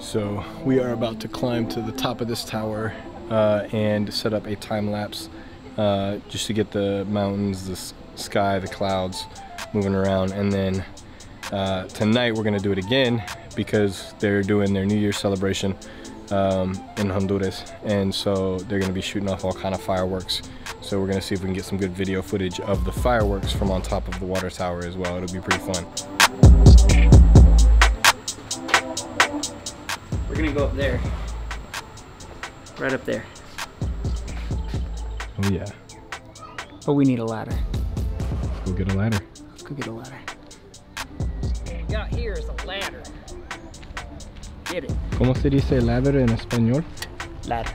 So we are about to climb to the top of this tower uh, and set up a time lapse uh, just to get the mountains, the sky, the clouds moving around. And then uh, tonight we're gonna do it again because they're doing their New Year's celebration um, in Honduras. And so they're gonna be shooting off all kind of fireworks. So we're gonna see if we can get some good video footage of the fireworks from on top of the water tower as well. It'll be pretty fun. We're gonna go up there. Right up there. Oh yeah, But we need a ladder. Let's go get a ladder. Let's go get a ladder. What we got here is a ladder. Get it. ¿Cómo se dice ladder en español? Ladder.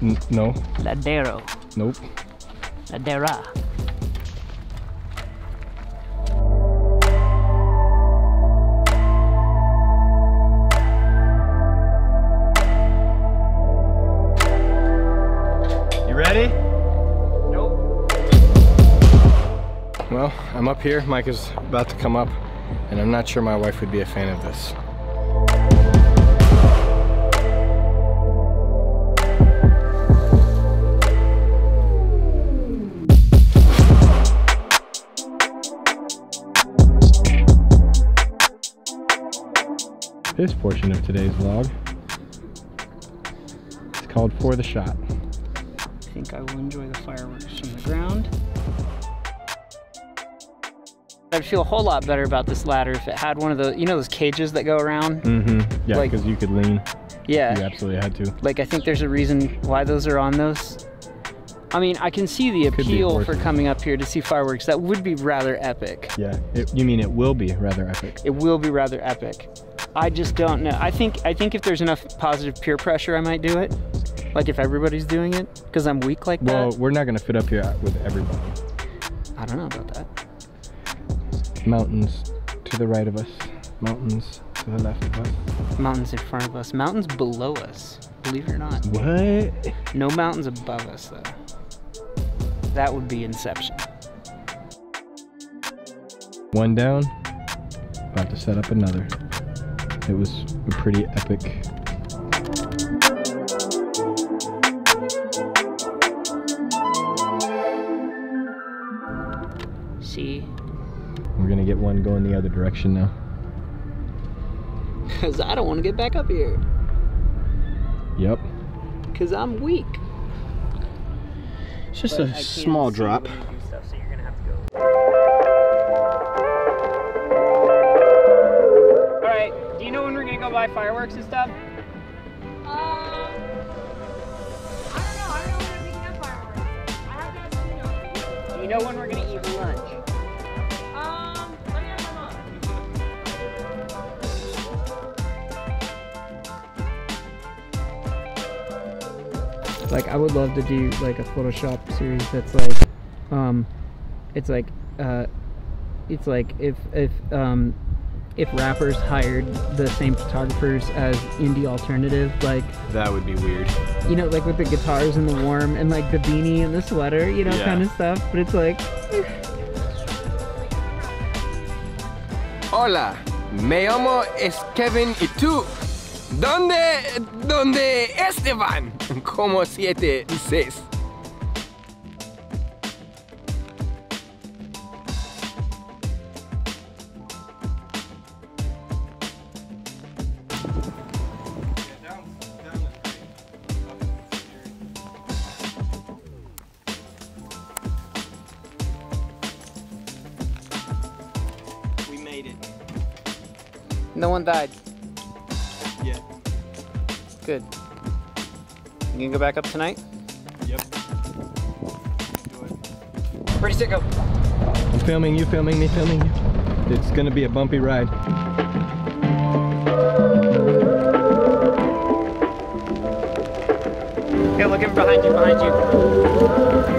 N- no, Ladero. nope. Ladera. I'm up here. Mike is about to come up, and I'm not sure my wife would be a fan of this. This portion of today's vlog is called For the Shot. I think I will enjoy the fireworks from the ground. I'd feel a whole lot better about this ladder if it had one of the, you know, those cages that go around. Mm-hmm. Yeah, Like- because you could lean. Yeah. You absolutely had to. Like I think there's a reason why those are on those. I mean, I can see the appeal for coming up here to see fireworks. That would be rather epic. Yeah. It, you mean it will be rather epic? It will be rather epic. I just don't know. I think I think if there's enough positive peer pressure, I might do it. Like if everybody's doing it, because I'm weak like Well, that. we're not gonna fit up here with everybody. I don't know about that. Mountains to the right of us, mountains to the left of us. Mountains in front of us, mountains below us. Believe it or not, What? no mountains above us though. That would be Inception. One down. About to set up another. It was a pretty epic. We're gonna get one going the other direction now. because I don't want to get back up here. Yep. Because I'm weak. It's just But a I small drop. do stuff, so you're gonna have to go. All right. Do you know when we're gonna go buy fireworks and stuff? Um, I don't know. I don't know when I'm picking fireworks. I have to ask you. Do you know when we're gonna eat lunch? Like I would love to do like a Photoshop series that's like, um, it's like, uh, it's like if if um, if rappers hired the same photographers as indie alternative, like That would be weird. you know, like with the guitars and the warm and like the beanie and the sweater, you know, Yeah. kind of stuff. But it's like, Hola, me llamo es Kevin y tú. ¿Dónde, dónde Esteban? Como siete made it. no one died. Yeah. Good. You gonna go back up tonight? Yep. Pretty sick up. I'm filming you, filming me, filming you. It's gonna be a bumpy ride. Hey, looking behind you, behind you.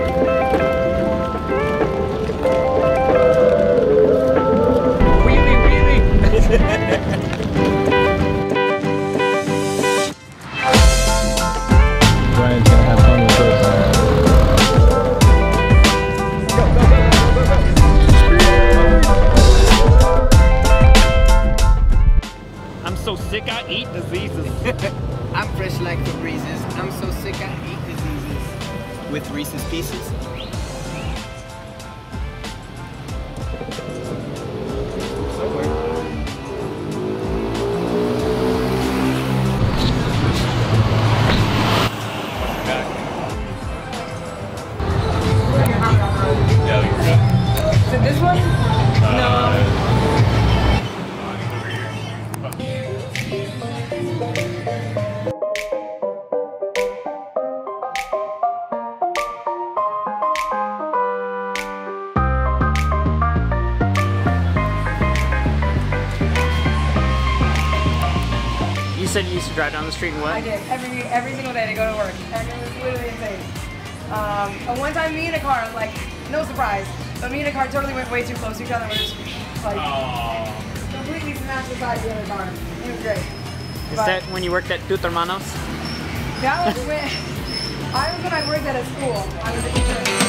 Said you used to drive down the street and what? I did every every single day to go to work, and it was literally insane. Um, and one time, me in a car, like no surprise, but me and a car totally went way too close to each other. and We just like completely smashed the side of the other car. It was great. Is But that when you worked at Tut Hermanos? that was when I was when I worked at a school. I was a teacher.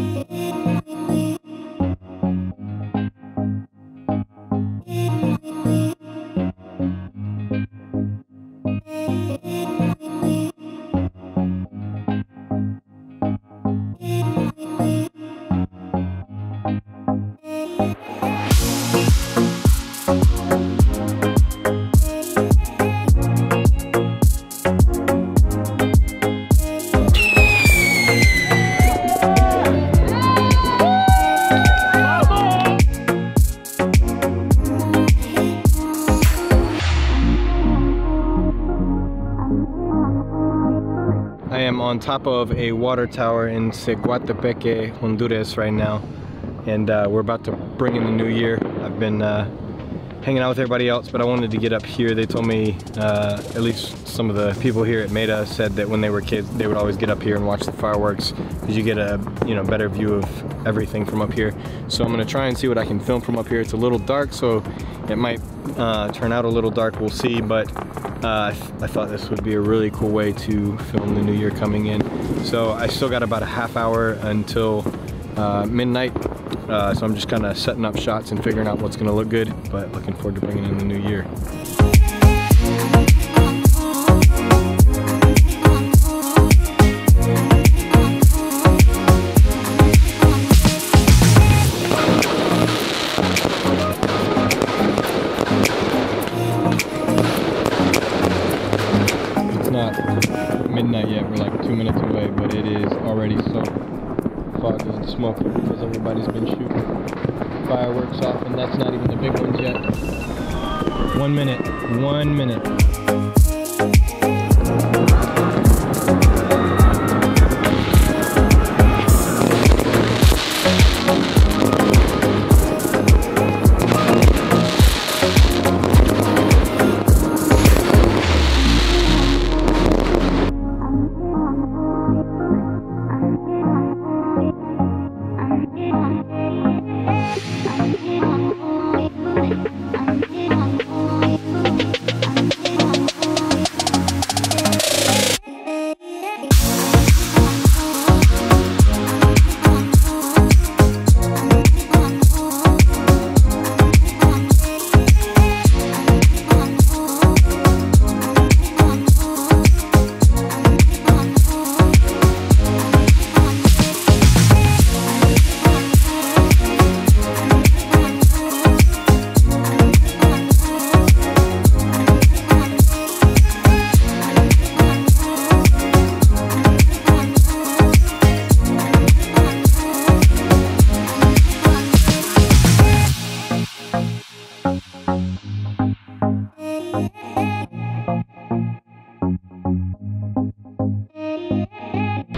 I top of a water tower in Siguatepeque, Honduras right now. And uh, we're about to bring in the new year. I've been uh, hanging out with everybody else, but I wanted to get up here. They told me, uh, at least some of the people here at Meta said that when they were kids, they would always get up here and watch the fireworks because you get a you know better view of everything from up here. So I'm gonna try and see what I can film from up here. It's a little dark, so it might uh, turn out a little dark. We'll see, but uh, I, th I thought this would be a really cool way to film the new year coming in. So I still got about a half hour until uh, midnight. Uh, so I'm just kind of setting up shots and figuring out what's gonna look good, but looking forward to bringing in the new year. Because everybody's been shooting fireworks off, and that's not even the big ones yet. One minute, one minute.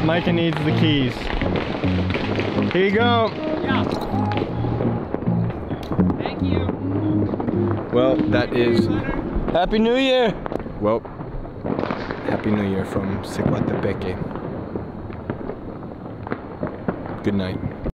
Anakin needs the keys. Here you go. Yeah. Thank you. Well, that is Happy New Year. Well, Happy New Year from Siguatepeque. Good night.